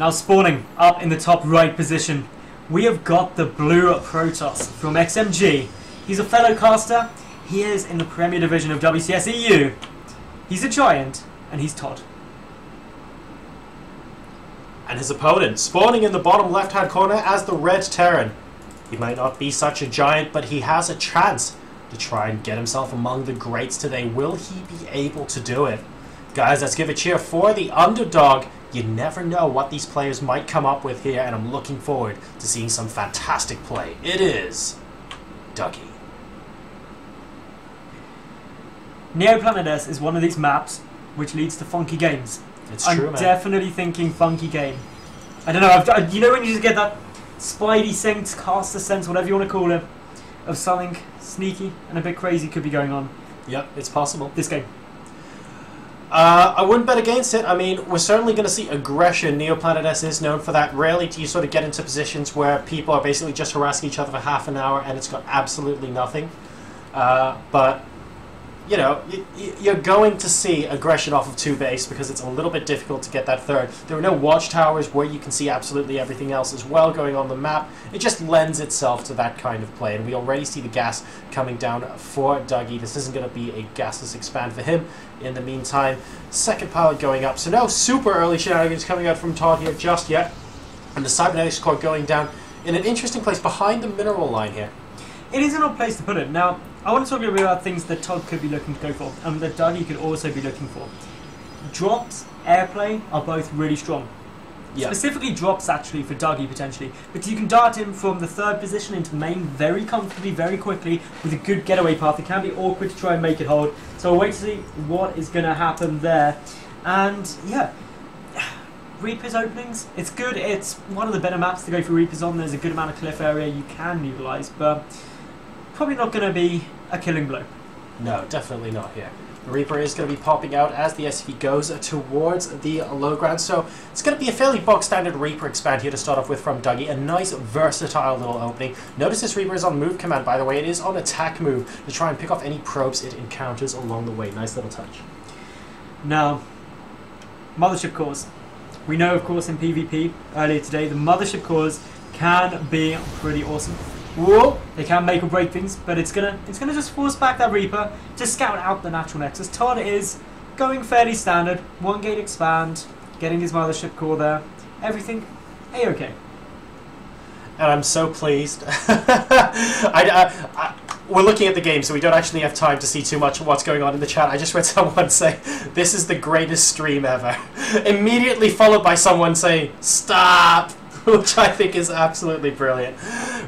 Now spawning up in the top right position, we have got the blue Protoss from XMG. He's a fellow caster. He is in the Premier Division of WCS EU. He's a giant, and he's ToD. And his opponent, spawning in the bottom left-hand corner as the Red Terran. He might not be such a giant, but he has a chance to try and get himself among the greats today. Will he be able to do it? Guys, let's give a cheer for the underdog. You never know what these players might come up with here, and I'm looking forward to seeing some fantastic play. It is Duggi. Neoplanet S is one of these maps which leads to funky games. It's true. I'm true, man. definitely thinking funky game. I don't know. I've, I, you know when you just get that spidey sense, caster sense, whatever you want to call it, of something sneaky and a bit crazy could be going on. Yep, it's possible. This game. Uh, I wouldn't bet against it. I mean, we're certainly going to see aggression. Neoplanet S is known for that. Rarely do you sort of get into positions where people are basically just harassing each other for half an hour and it's got absolutely nothing. Uh, but, you know, you're going to see aggression off of two base because it's a little bit difficult to get that third. There are no watchtowers where you can see absolutely everything else as well going on the map. It just lends itself to that kind of play. And we already see the gas coming down for Duggi. This isn't going to be a gasless expand for him. In the meantime, second pilot going up. So no super early shenanigans coming out from ToD here just yet. And the cybernetics core going down in an interesting place behind the mineral line here. It is an odd place to put it. Now, I want to talk a bit about things that ToD could be looking to go for, and that Duggi could also be looking for. Drops, airplay are both really strong. Specifically drops actually for Duggi potentially, but you can dart him from the third position into main very comfortably, very quickly, with a good getaway path. It can be awkward to try and make it hold, so we'll wait to see what is going to happen there. And yeah, Reaper's openings, it's good. It's one of the better maps to go for Reapers on. There's a good amount of cliff area you can utilise, but probably not going to be a killing blow. No, definitely not here. The Reaper is going to be popping out as the SCV goes towards the low ground. So it's going to be a fairly bog standard Reaper expand here to start off with from Duggi. A nice versatile little opening. Notice this Reaper is on move command, by the way. It is on attack move to try and pick off any probes it encounters along the way. Nice little touch. Now, mothership cores. We know, of course, in PvP earlier today, the mothership cores can be pretty awesome. Whoa, they can make or break things, but it's gonna it's gonna just force back that Reaper to scout out the natural nexus. ToD is going fairly standard, one gate expand, getting his mothership core there, everything a okay. And I'm so pleased. I, I, I, we're looking at the game, so we don't actually have time to see too much of what's going on in the chat. I just read someone say, This is the greatest stream ever. Immediately followed by someone saying, Stop! Which I think is absolutely brilliant.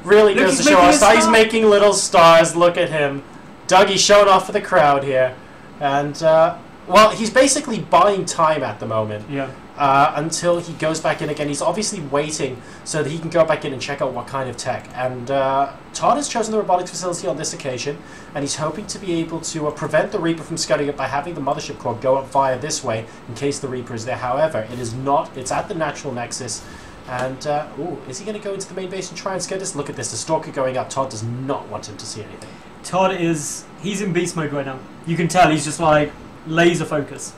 Really Look, goes to show us how he's making little stars. Look at him. Duggi showing off for the crowd here. And, uh, well, he's basically buying time at the moment Yeah. uh, until he goes back in again. He's obviously waiting so that he can go back in and check out what kind of tech. And uh, ToD has chosen the robotics facility on this occasion, and he's hoping to be able to uh, prevent the Reaper from scouting it by having the mothership core go up via this way in case the Reaper is there. However, it is not. It's at the natural nexus. And, uh, ooh, is he going to go into the main base and try and scout this? Look at this. The Stalker going up. ToD does not want him to see anything. ToD is he's in beast mode right now. You can tell he's just like laser focus.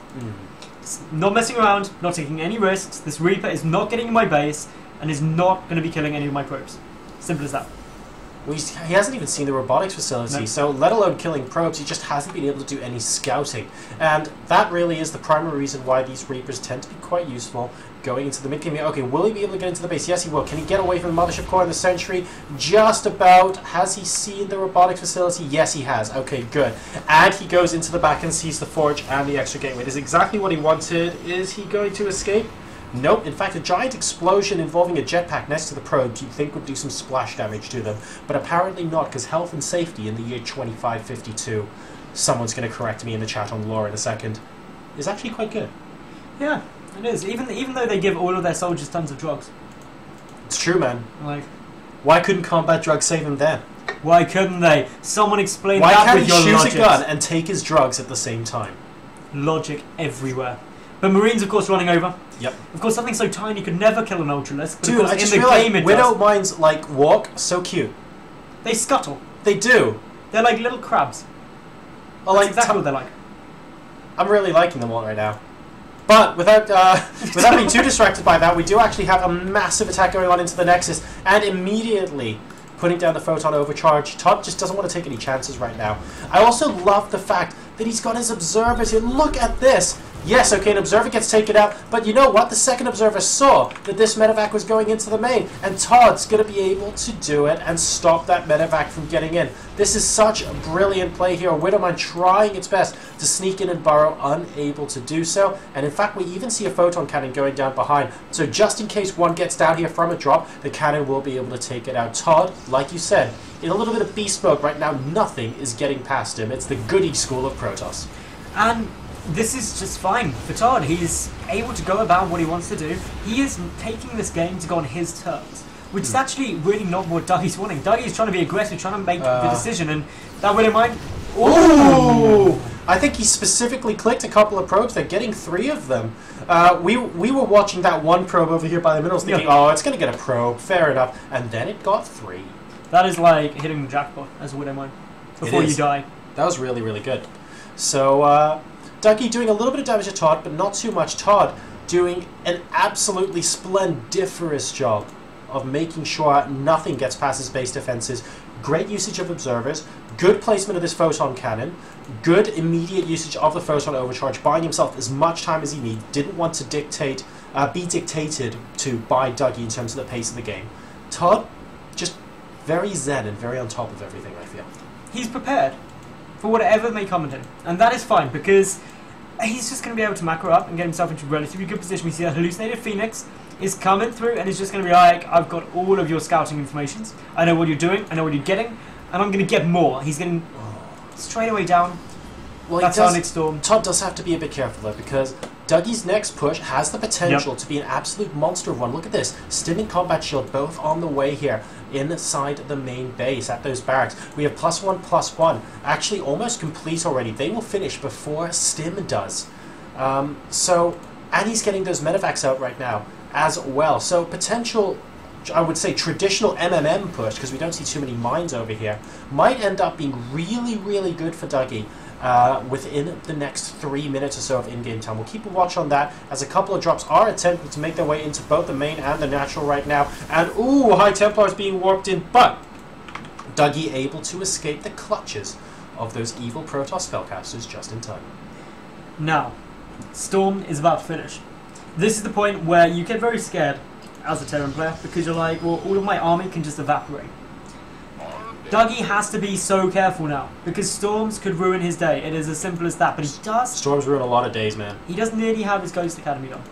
not messing around, not taking any risks. This Reaper is not getting in my base and is not going to be killing any of my probes. Simple as that. He hasn't even seen the robotics facility, No. so let alone killing probes, he just hasn't been able to do any scouting. And that really is the primary reason why these Reapers tend to be quite useful going into the mid game. Okay, will he be able to get into the base? Yes, he will. Can he get away from the mothership core in the Sentry? Just about. Has he seen the robotics facility? Yes, he has. Okay, good. And he goes into the back and sees the forge and the extra gateway. This is exactly what he wanted. Is he going to escape? Nope. In fact, a giant explosion involving a jetpack next to the probes you'd think would do some splash damage to them, but apparently not, because health and safety in the year 2552, someone's going to correct me in the chat on lore in a second, is actually quite good. Yeah, it is. Even even though they give all of their soldiers tons of drugs, It's true, man. like Why couldn't combat drugs save him then? why couldn't they? Someone explain Why that can't with he shoot logic. a gun and take his drugs at the same time? Logic everywhere. But Marines, of course, running over. Yep. Of course, something so tiny could never kill an Ultralisk. But Dude, course, I just in the game it Widow does. mines like walk so cute. They scuttle. They do. They're like little crabs. I That's like exactly what they're like. I'm really liking them all right now. But without uh, without being too distracted by that, we do actually have a massive attack going on into the Nexus, and immediately putting down the photon overcharge. Todd just doesn't want to take any chances right now. I also love the fact that he's got his observers here. Look at this. Yes, okay, an observer gets taken out, but you know what? The second observer saw that this medevac was going into the main, and ToD's going to be able to do it and stop that medevac from getting in. This is such a brilliant play here. Widowmine trying its best to sneak in and burrow, unable to do so. And in fact, we even see a photon cannon going down behind. So just in case one gets down here from a drop, the cannon will be able to take it out. ToD, like you said, in a little bit of beast mode right now, nothing is getting past him. It's the Goody school of Protoss. And this is just fine for ToD. He's able to go about what he wants to do. He is taking this game to go on his terms, which is actually really not what Duggi's wanting. Duggi's trying to be aggressive, trying to make the Uh. decision, and that will mind. Ooh! I think he specifically clicked a couple of probes. They're getting three of them. Uh, we we were watching that one probe over here by the middle, thinking, Yeah. "Oh, it's going to get a probe." Fair enough. And then it got three. That is like hitting the jackpot as a widow mine before you die. That was really really good. So uh, Duggi doing a little bit of damage to ToD, but not too much. ToD doing an absolutely splendiferous job of making sure nothing gets past his base defenses. Great usage of observers, good placement of this photon cannon, good immediate usage of the photon overcharge, buying himself as much time as he needs. Didn't want to dictate, uh, be dictated to by Duggi in terms of the pace of the game. ToD, just very zen and very on top of everything. I feel. He's prepared for whatever may come at him, and that is fine because he's just going to be able to macro up and get himself into a relatively good position. We see that hallucinated phoenix is coming through, and it's just going to be like, I've got all of your scouting informations. I know what you're doing. I know what you're getting, and I'm going to get more. He's getting straight away down. Well, That's he does, our next storm. ToD does have to be a bit careful though, because Duggi's next push has the potential to be an absolute monster one. Look at this. Stim and Combat Shield both on the way here inside the main base at those barracks. We have plus one, plus one. Actually, almost complete already. They will finish before Stim does. Um, so, and he's getting those medevacs out right now as well. So, potential I would say traditional MMM push, because we don't see too many mines over here, might end up being really, really good for Duggi uh, within the next three minutes or so of in-game time. We'll keep a watch on that, as a couple of drops are attempting to make their way into both the main and the natural right now. And ooh, High Templar is being warped in, but Duggi able to escape the clutches of those evil Protoss spellcasters just in time. Now, Storm is about to finish. This is the point where you get very scared as a Terran player because you're like, well, all of my army can just evaporate. Duggi has to be so careful now because storms could ruin his day. It is as simple as that. But he does. Storms ruin a lot of days, man. He doesn't nearly have his Ghost Academy done.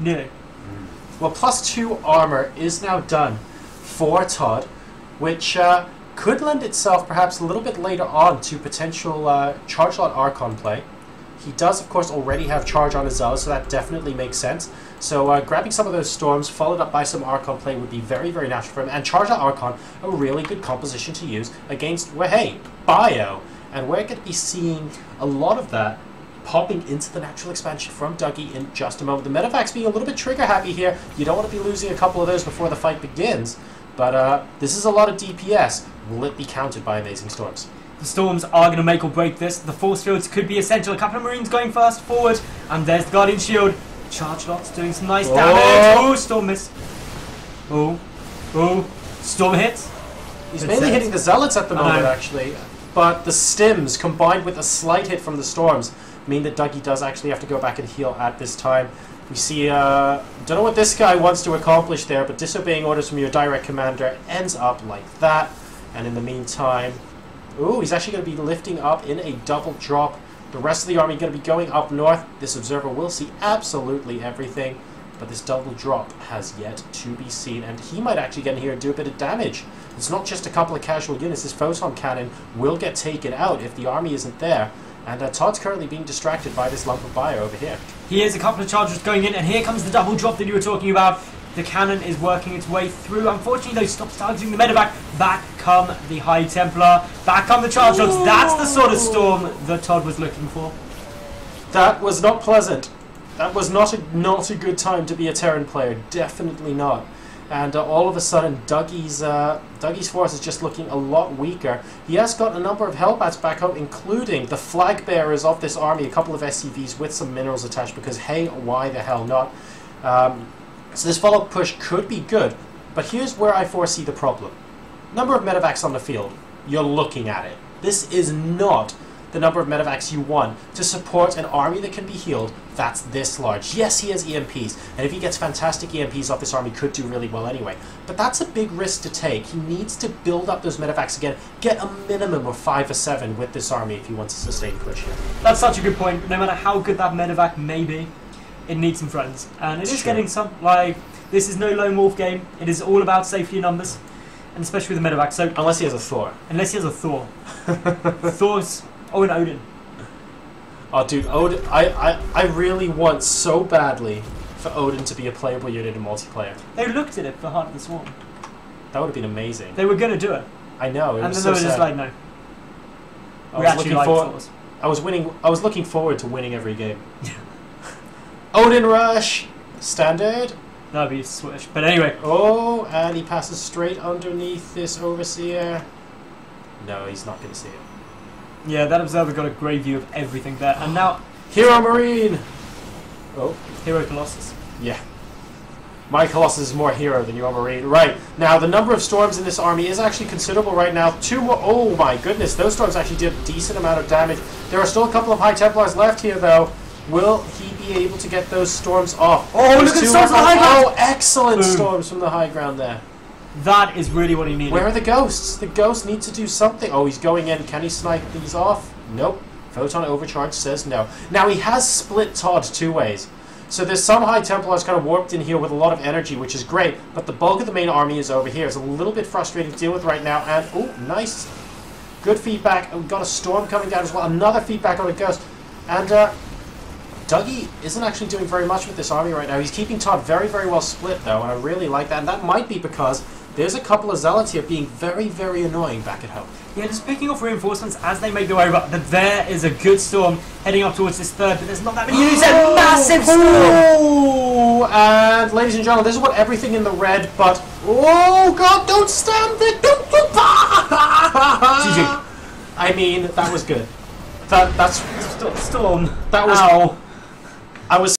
Nearly. Well, plus two armor is now done for ToD, which uh, could lend itself perhaps a little bit later on to potential uh, charge lot Archon play. He does, of course, already have charge on his Zell, so that definitely makes sense. So uh, grabbing some of those storms, followed up by some Archon play, would be very, very natural for him. And charge Archon, a really good composition to use against, well, hey, Bio. And we're going to be seeing a lot of that popping into the natural expansion from Duggi in just a moment. The Medevac's being a little bit trigger happy here. You don't want to be losing a couple of those before the fight begins. But uh, this is a lot of DPS. Will it be countered by Amazing Storms? The storms are going to make or break this. The force fields could be essential. A couple of Marines going fast forward. And there's the Guardian Shield. Charge lots doing some nice damage. Oh, Storm miss. Oh. Oh. Storm hits. He's mainly hitting the Zealots at the moment, actually. But the Stims, combined with a slight hit from the Storms, mean that Duggi does actually have to go back and heal at this time. We see, uh, don't know what this guy wants to accomplish there, but disobeying orders from your direct commander ends up like that. And in the meantime, ooh, he's actually going to be lifting up in a double drop. The rest of the army going to be going up north. This observer will see absolutely everything, but this double drop has yet to be seen, and he might actually get in here and do a bit of damage. It's not just a couple of casual units. This photon cannon will get taken out if the army isn't there. And uh, ToD's currently being distracted by this lump of bio over here. Here's a couple of charges going in, and here comes the double drop that you were talking about. The cannon is working its way through. Unfortunately, though, stops targeting the medevac. Back come the High Templar. Back come the charge lots. That's the sort of storm that ToD was looking for. That was not pleasant. That was not a not a good time to be a Terran player. Definitely not. And uh, all of a sudden, Duggi's uh, Duggi's force is just looking a lot weaker. He has got a number of Hellbats back home, including the flag bearers of this army, a couple of SCVs with some minerals attached. Because hey, why the hell not? Um, so this follow-up push could be good, but here's where I foresee the problem: number of medevacs on the field. You're looking at it. This is not the number of medevacs you want to support an army that can be healed that's this large. Yes, he has EMPs, and if he gets fantastic EMPs off this army, could do really well anyway. But that's a big risk to take. He needs to build up those medevacs again, get a minimum of five or seven with this army if he wants to sustain push here. That's such a good point. No matter how good that medevac may be, it needs some friends, and it is Sure. getting some. Like this is no lone wolf game. It is all about safety and numbers, and especially with the medevac. So Unless he has a Thor. unless he has a Thor, Thor's oh and Odin. Oh, dude, Odin. I, I, I really want so badly for Odin to be a playable unit in multiplayer. They looked at it for Heart of the Swarm. That would have been amazing. They were gonna do it, I know. It and was then so they were just like, no. I We was actually looking like for- Thors. I was winning. I was looking forward to winning every game. Odin rush, standard. That'd be a switch. But anyway, Oh, and he passes straight underneath this overseer. No, he's not going to see it. yeah, that observer got a great view of everything there, and now Hero Marine. Oh, Hero Colossus. yeah. My Colossus is more hero than your Marine. Right now, the number of storms in this army is actually considerable right now. Two more. Oh my goodness, those storms actually did a decent amount of damage. There are still a couple of High Templars left here, though. Will he be able to get those storms off? Oh, Those look at the storms on the high ground! Oh, excellent Boom. storms from the high ground there. That is really what he needed. Where are the ghosts? The ghosts need to do something. Oh, he's going in. Can he snipe these off? Nope. Photon Overcharge says no. Now, he has split ToD two ways. So there's some High Templars kind of warped in here with a lot of energy, which is great, but the bulk of the main army is over here. It's a little bit frustrating to deal with right now, and, oh, nice. Good feedback. We've got a storm coming down as well. Another feedback on a ghost. And, uh, Duggi isn't actually doing very much with this army right now. He's keeping ToD very, very well split, though, and I really like that. And that might be because there's a couple of zealots here being very, very annoying back at home. Yeah, just picking off reinforcements as they make their way over. But there is a good storm heading up towards this third, but there's not that many units. there. Oh, massive storm! Oh, and ladies and gentlemen, this is what everything in the red, but oh god, don't stand there! Don't do GG. I mean, that was good. That that's St- Storm. That was- Ow. I was